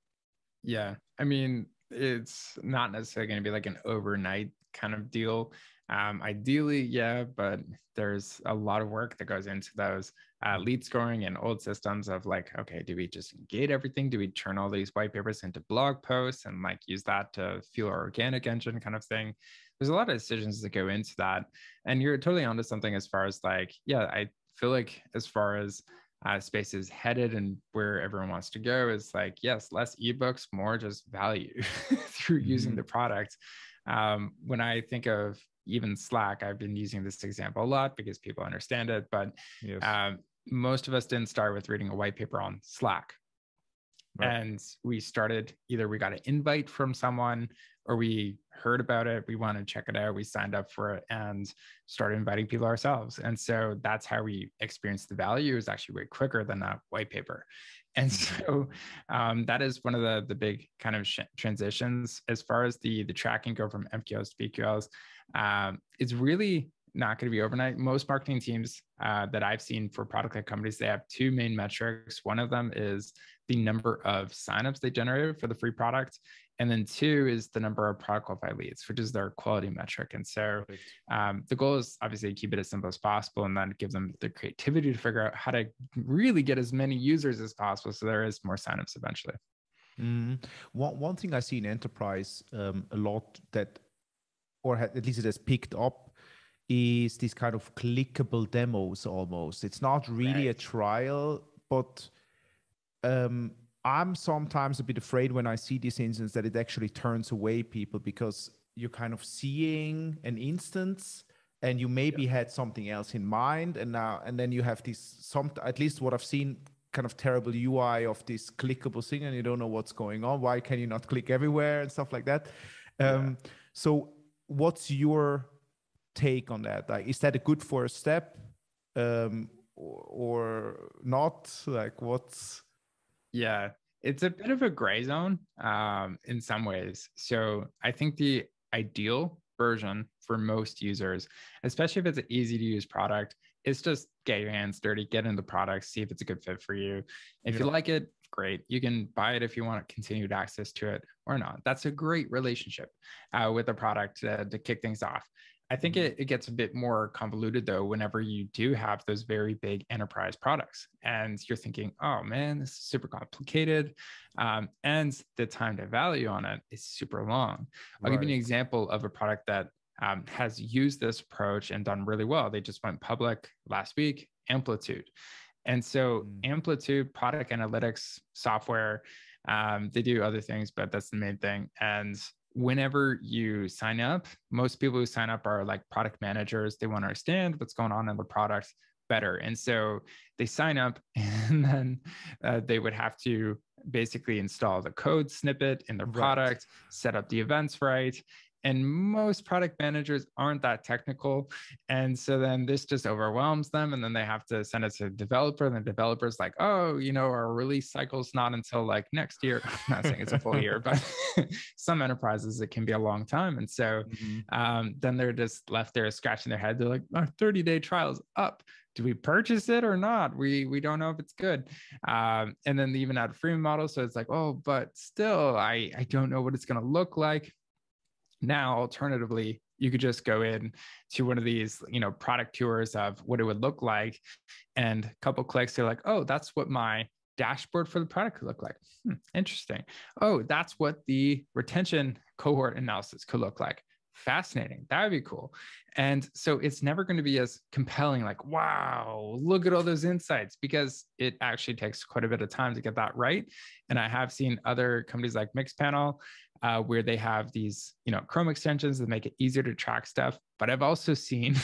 Yeah, I mean, it's not necessarily going to be like an overnight kind of deal. Um, ideally, yeah, but there's a lot of work that goes into those uh, lead scoring and old systems of like, okay, do we just gate everything? Do we turn all these white papers into blog posts and like use that to fuel our organic engine kind of thing? There's a lot of decisions that go into that. And you're totally onto something as far as like, yeah, I feel like as far as uh, space is headed and where everyone wants to go is like, yes, less ebooks, more just value through mm-hmm. using the product. Um, when I think of even Slack, I've been using this example a lot because people understand it. But yes. um, most of us didn't start with reading a white paper on Slack. Right. And we started either we got an invite from someone or we heard about it, we wanted to check it out, we signed up for it and started inviting people ourselves. And so that's how we experienced the value is actually way quicker than that white paper. And mm-hmm. so um, that is one of the, the big kind of sh- transitions as far as the, the tracking go from MQLs to PQLs. Um, it's really not going to be overnight. Most marketing teams uh, that I've seen for product led companies, they have two main metrics. One of them is the number of signups they generated for the free product. And then two is the number of product qualified leads, which is their quality metric. And so um, the goal is obviously to keep it as simple as possible and then give them the creativity to figure out how to really get as many users as possible. So there is more signups eventually. Mm. One, one thing I see in enterprise um, a lot that, or at least it has picked up is this kind of clickable demos almost. It's not really right. a trial, but um, I'm sometimes a bit afraid when I see these instance that it actually turns away people because you're kind of seeing an instance and you maybe yeah. had something else in mind and now and then you have this some at least what I've seen kind of terrible UI of this clickable thing and you don't know what's going on. Why can you not click everywhere and stuff like that? Um, yeah. So what's your take on that? Like, is that a good first step, um, or, or not? Like, what's? Yeah, it's a bit of a gray zone um, in some ways. So I think the ideal version for most users, especially if it's an easy to use product, is just get your hands dirty, get into the product, see if it's a good fit for you. If yeah. you like it, great. You can buy it if you want continued access to it or not. That's a great relationship uh, with the product uh, to kick things off. I think it, it gets a bit more convoluted though whenever you do have those very big enterprise products and you're thinking, oh man, this is super complicated. Um, and the time to value on it is super long. I'll right. give you an example of a product that um, has used this approach and done really well. They just went public last week, Amplitude. And so, mm. Amplitude product analytics software, um, they do other things, but that's the main thing. And whenever you sign up, most people who sign up are like product managers. They want to understand what's going on in the product better. And so they sign up and then uh, they would have to basically install the code snippet in the product, right. set up the events right, and most product managers aren't that technical and so then this just overwhelms them and then they have to send it to a developer and the developer's like oh you know our release cycle's not until like next year I'm not saying it's a full year but some enterprises it can be a long time and so mm-hmm. um, then they're just left there scratching their head they're like our 30 day trial's up do we purchase it or not? We we don't know if it's good. Um, and then they even add a free model, so it's like, oh, but still, I I don't know what it's going to look like. Now, alternatively, you could just go in to one of these, you know, product tours of what it would look like, and a couple clicks, they're like, oh, that's what my dashboard for the product could look like. Hmm, interesting. Oh, that's what the retention cohort analysis could look like. Fascinating. That would be cool. And so it's never going to be as compelling, like, wow, look at all those insights, because it actually takes quite a bit of time to get that right. And I have seen other companies like Mixpanel uh, where they have these, you know, Chrome extensions that make it easier to track stuff. But I've also seen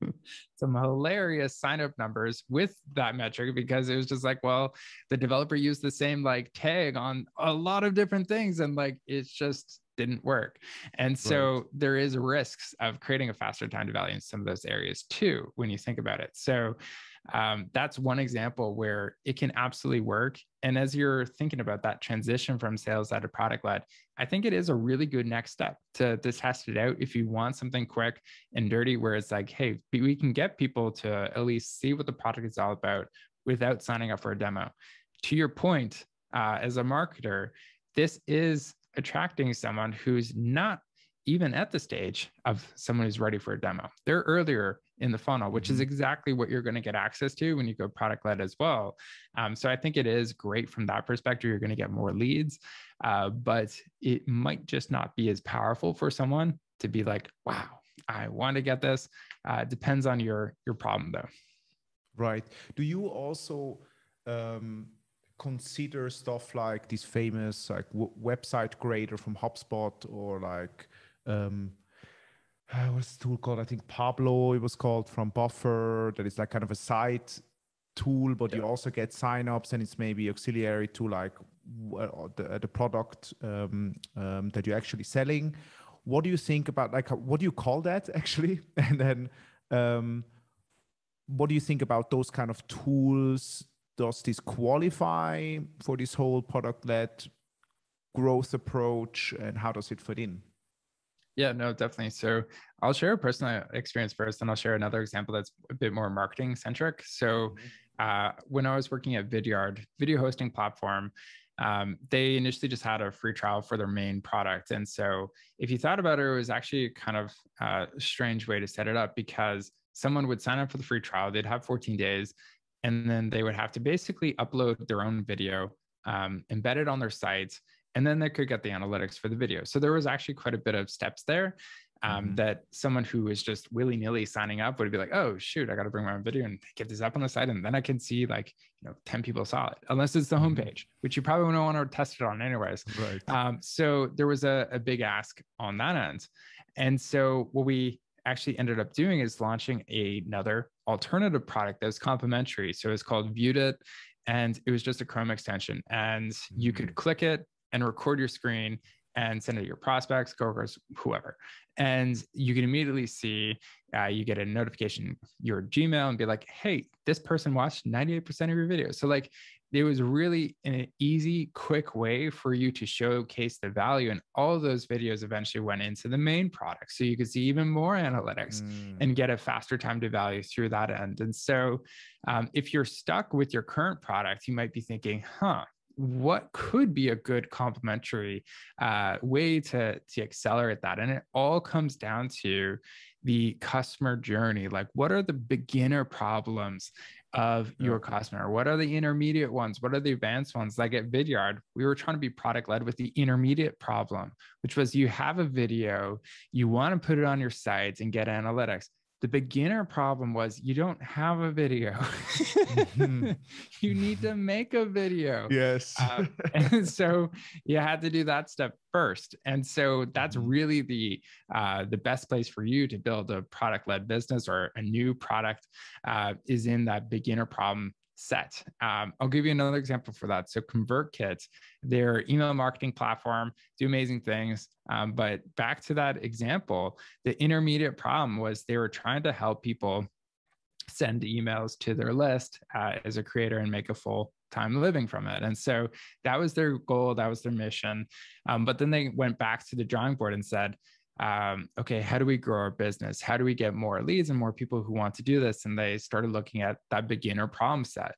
some hilarious sign-up numbers with that metric because it was just like, well, the developer used the same like tag on a lot of different things, and like it's just didn't work. And so right. there is risks of creating a faster time to value in some of those areas too, when you think about it. So um, that's one example where it can absolutely work. And as you're thinking about that transition from sales led to product led, I think it is a really good next step to, to test it out if you want something quick and dirty, where it's like, hey, we can get people to at least see what the product is all about without signing up for a demo. To your point, uh, as a marketer, this is attracting someone who's not even at the stage of someone who's ready for a demo. They're earlier in the funnel, which mm-hmm. is exactly what you're going to get access to when you go product led as well. Um, so I think it is great from that perspective. You're going to get more leads, uh, but it might just not be as powerful for someone to be like, wow, I want to get this. Uh, it depends on your your problem though. Right. Do you also um, consider stuff like this famous like w- Website Grader from HubSpot or like um, uh, what's the tool called? I think Pablo it was called from Buffer. That is like kind of a site tool, but yeah. you also get signups, and it's maybe auxiliary to like uh, the, the product um, um, that you're actually selling. What do you think about like what do you call that actually? And then um, what do you think about those kind of tools? Does this qualify for this whole product led growth approach, and how does it fit in? Yeah, no, definitely. So I'll share a personal experience first, and I'll share another example that's a bit more marketing centric. So mm-hmm. uh, when I was working at Vidyard, video hosting platform, um, they initially just had a free trial for their main product. And so if you thought about it, it was actually kind of a strange way to set it up because someone would sign up for the free trial, they'd have 14 days, and then they would have to basically upload their own video, um, embed it on their site, and then they could get the analytics for the video. So there was actually quite a bit of steps there um, mm-hmm. that someone who was just willy nilly signing up would be like, oh shoot, I got to bring my own video and get this up on the site, and then I can see like you know ten people saw it, unless it's the mm-hmm. homepage, which you probably don't want to test it on anyways. Right. Um, so there was a, a big ask on that end, and so what we actually ended up doing is launching another alternative product that was complementary. So it's called ViewedIt, and it was just a Chrome extension, and you could mm-hmm. click it and record your screen and send it to your prospects, coworkers, whoever. And you can immediately see, uh, you get a notification, your Gmail, and be like, hey, this person watched 98% of your videos. So, like, it was really an easy, quick way for you to showcase the value. And all those videos eventually went into the main product. So you could see even more analytics mm. and get a faster time to value through that end. And so um, if you're stuck with your current product, you might be thinking, huh, what could be a good complementary uh, way to, to accelerate that? And it all comes down to the customer journey. Like what are the beginner problems of your customer? What are the intermediate ones? What are the advanced ones? Like at vidyard we were trying to be product led with the intermediate problem which was you have a video you want to put it on your sites and get analytics the beginner problem was you don't have a video. mm-hmm. you need to make a video. Yes. um, and so you had to do that step first. And so that's mm-hmm. really the uh, the best place for you to build a product led business or a new product uh, is in that beginner problem set. Um, I'll give you another example for that. So ConvertKit, their email marketing platform, do amazing things. Um, but back to that example, the intermediate problem was they were trying to help people send emails to their list uh, as a creator and make a full time living from it. And so that was their goal, that was their mission. Um, but then they went back to the drawing board and said, um, okay, how do we grow our business? How do we get more leads and more people who want to do this? And they started looking at that beginner problem set.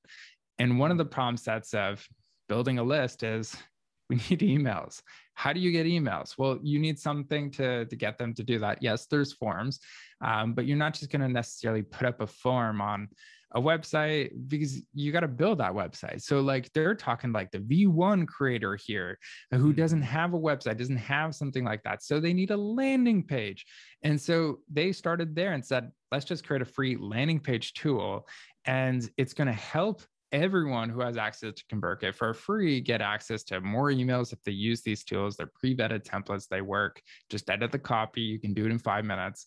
And one of the problem sets of building a list is we need emails. How do you get emails? Well, you need something to, to get them to do that. Yes, there's forms, um, but you're not just going to necessarily put up a form on a website because you got to build that website. So like they're talking like the V1 creator here who mm-hmm. doesn't have a website, doesn't have something like that. So they need a landing page. And so they started there and said, let's just create a free landing page tool and it's going to help everyone who has access to ConvertKit for free get access to more emails if they use these tools. They're pre-vetted templates. They work. Just edit the copy. You can do it in five minutes.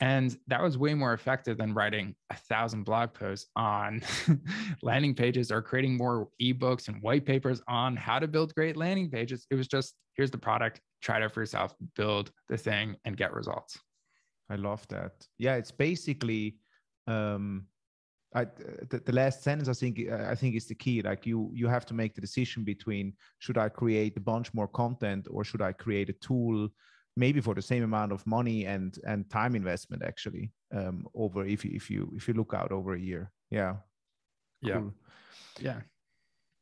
And that was way more effective than writing a thousand blog posts on landing pages or creating more ebooks and white papers on how to build great landing pages. It was just here's the product, try it out for yourself, build the thing, and get results. I love that. Yeah, it's basically um, I, the, the, last sentence I think I think is the key. Like you you have to make the decision between should I create a bunch more content or should I create a tool maybe for the same amount of money and and time investment actually um, over if you if you if you look out over a year. Yeah. Yeah. Cool. Yeah.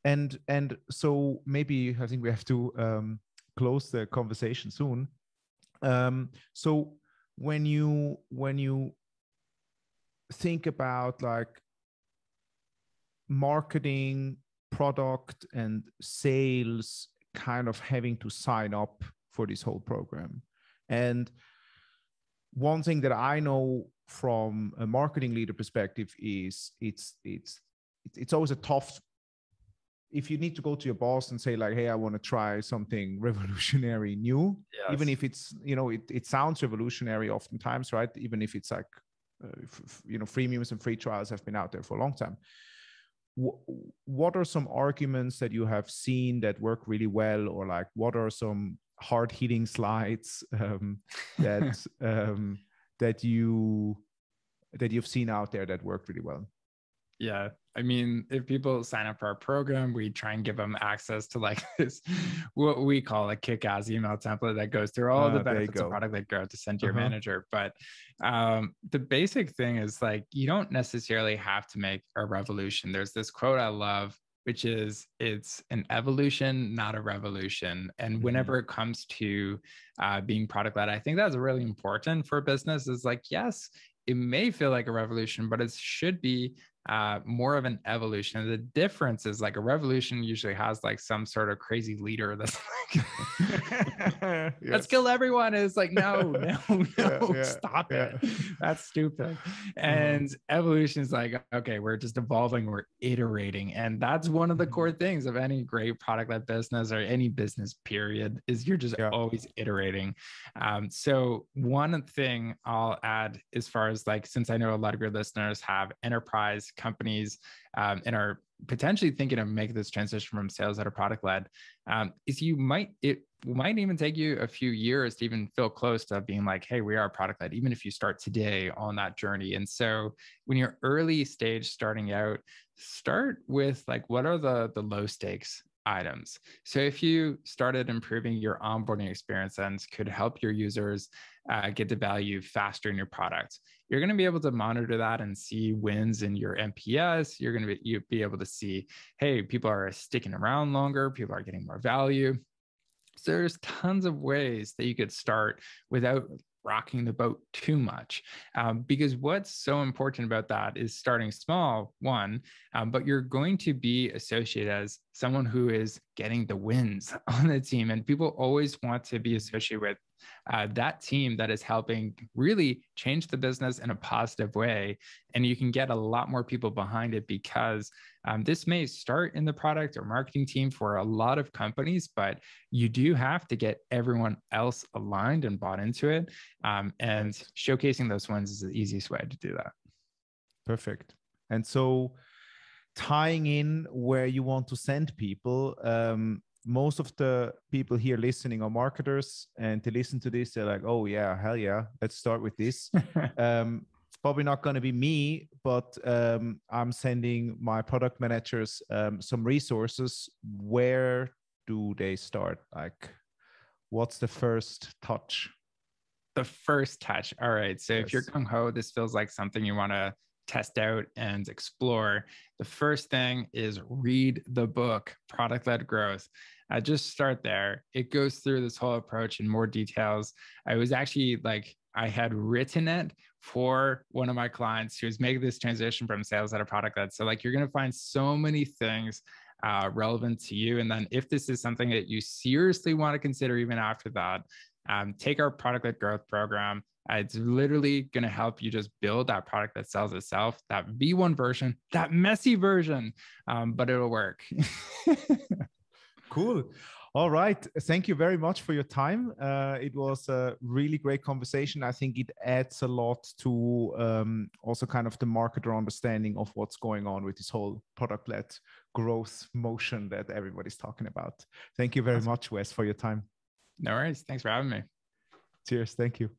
And and so maybe I think we have to um, close the conversation soon. Um, so when you when you think about like marketing product and sales kind of having to sign up for this whole program and one thing that i know from a marketing leader perspective is it's it's it's always a tough if you need to go to your boss and say like hey i want to try something revolutionary new yes. even if it's you know it, it sounds revolutionary oftentimes right even if it's like uh, you know freemiums and free trials have been out there for a long time. What are some arguments that you have seen that work really well? Or like what are some hard hitting slides um, that um, that you that you've seen out there that work really well yeah I mean, if people sign up for our program, we try and give them access to like this, what we call a kick ass email template that goes through all uh, the benefits of product that go to send to your uh-huh. manager. But um, the basic thing is like, you don't necessarily have to make a revolution. There's this quote I love, which is it's an evolution, not a revolution. And mm-hmm. whenever it comes to uh, being product led, I think that's really important for a business is like, yes, it may feel like a revolution, but it should be uh, more of an evolution. And the difference is like a revolution usually has like some sort of crazy leader that's like, yes. let's kill everyone. it's like, no, no, no, yeah, yeah, stop yeah. it. That's stupid. Mm-hmm. And mm-hmm. evolution is like, okay, we're just evolving, we're iterating. And that's one of the mm-hmm. core things of any great product led business or any business period is you're just always iterating. Um, so one thing I'll add as far as like, since I know a lot of your listeners have enterprise companies um, and are potentially thinking of making this transition from sales that are product led um, is you might it might even take you a few years to even feel close to being like hey we are product led even if you start today on that journey. And so when you're early stage starting out start with like what are the the low stakes items. So if you started improving your onboarding experience and could help your users uh, get the value faster in your product, you're going to be able to monitor that and see wins in your NPS. You're going to be, be able to see, hey, people are sticking around longer, people are getting more value. So there's tons of ways that you could start without rocking the boat too much. Um, because what's so important about that is starting small, one, um, but you're going to be associated as someone who is getting the wins on the team. And people always want to be associated with uh, that team that is helping really change the business in a positive way. And you can get a lot more people behind it because um, this may start in the product or marketing team for a lot of companies, but you do have to get everyone else aligned and bought into it. Um, and showcasing those ones is the easiest way to do that. Perfect. And so, tying in where you want to send people, um, most of the people here listening are marketers and they listen to this they're like oh yeah hell yeah let's start with this. Um, it's probably not going to be me but um, i'm sending my product managers um, some resources. Where do they start? Like what's the first touch? The first touch. All right. So yes. if you're gung ho this feels like something you want to test out and explore, the first thing is read the book, Product Led Growth. I just start there. It goes through this whole approach in more details. I was actually like, I had written it for one of my clients who was making this transition from sales at a product led. So, like, you're going to find so many things uh, relevant to you. And then, if this is something that you seriously want to consider even after that, um, take our product led growth program. Uh, it's literally going to help you just build that product that sells itself, that V1 version, that messy version, um, but it'll work. cool. All right. Thank you very much for your time. Uh, it was a really great conversation. I think it adds a lot to um, also kind of the marketer understanding of what's going on with this whole product led growth motion that everybody's talking about. Thank you very much, Wes, for your time. No worries. Thanks for having me. Cheers. Thank you.